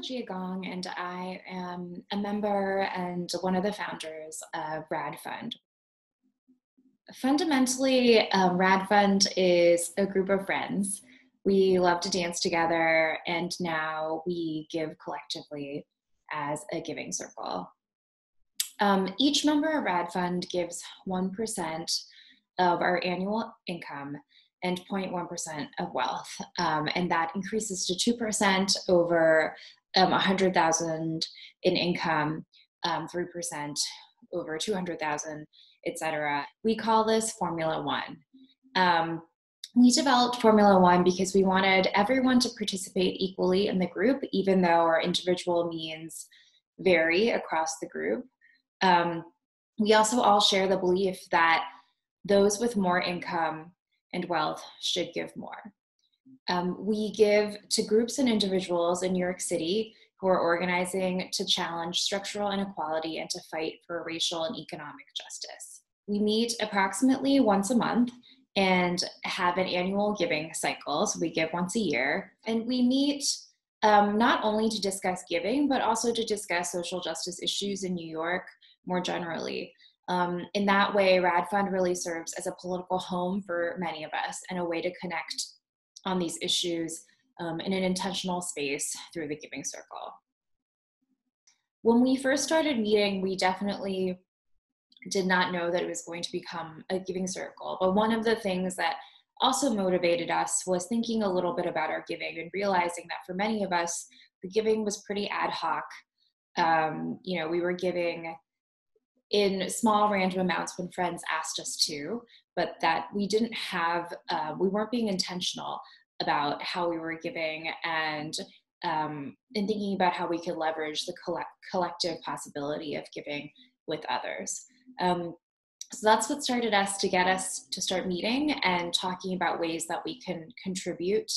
Jia Gong, and I am a member and one of the founders of Radfund. Fundamentally, um, Radfund is a group of friends. We love to dance together, and now we give collectively as a giving circle. Um, each member of Radfund gives 1% of our annual income and 0.1% of wealth. Um, and that increases to 2% over um, 100,000 in income, um, 3% over 200,000, etc. We call this Formula One. Um, we developed Formula One because we wanted everyone to participate equally in the group, even though our individual means vary across the group. Um, we also all share the belief that those with more income and wealth should give more. Um, we give to groups and individuals in New York City who are organizing to challenge structural inequality and to fight for racial and economic justice. We meet approximately once a month and have an annual giving cycle. So we give once a year. And we meet um, not only to discuss giving, but also to discuss social justice issues in New York more generally. Um, in that way, Radfund really serves as a political home for many of us and a way to connect on these issues um, in an intentional space through the Giving Circle. When we first started meeting, we definitely did not know that it was going to become a Giving Circle. But one of the things that also motivated us was thinking a little bit about our giving and realizing that for many of us, the giving was pretty ad hoc. Um, you know, we were giving in small random amounts when friends asked us to, but that we didn't have, uh, we weren't being intentional about how we were giving and um, thinking about how we could leverage the collect- collective possibility of giving with others. Um, so that's what started us to get us to start meeting and talking about ways that we can contribute.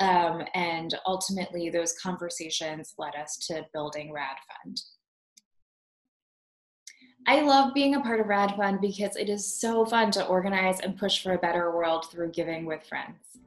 Um, and ultimately, those conversations led us to building Rad Fund. I love being a part of Radfund because it is so fun to organize and push for a better world through giving with friends.